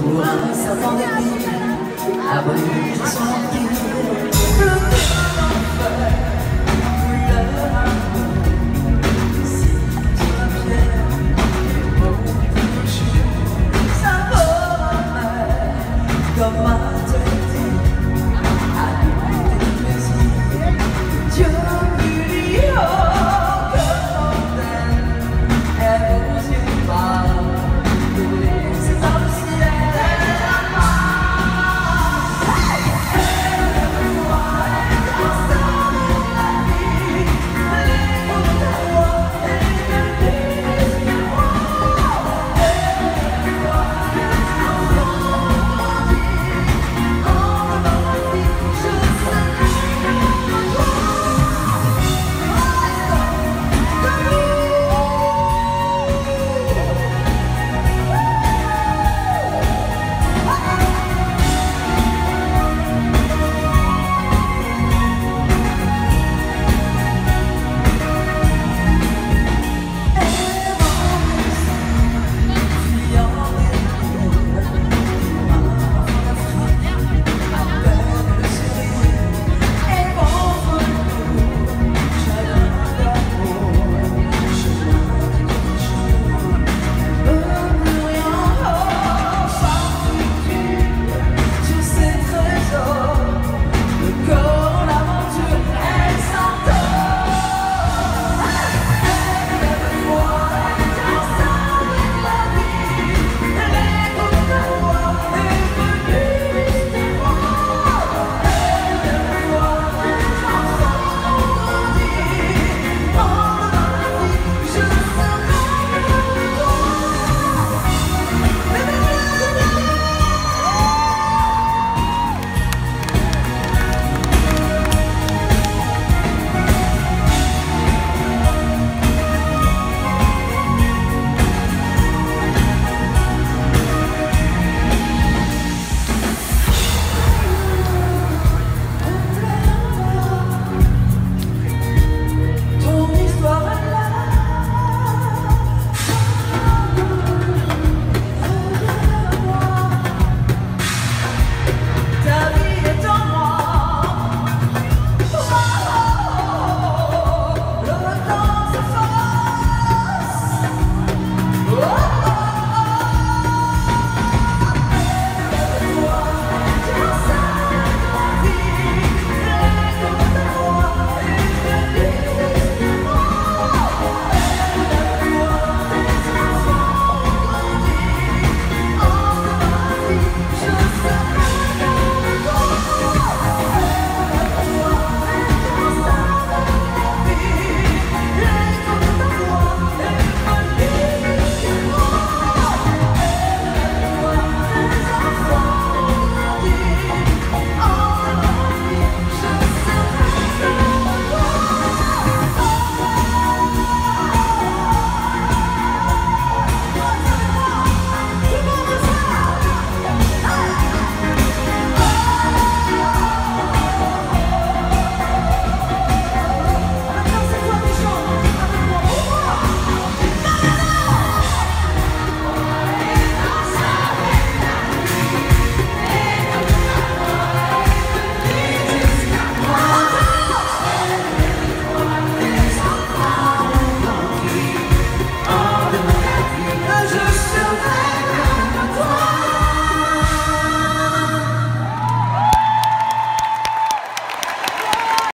pour un serpent son pied,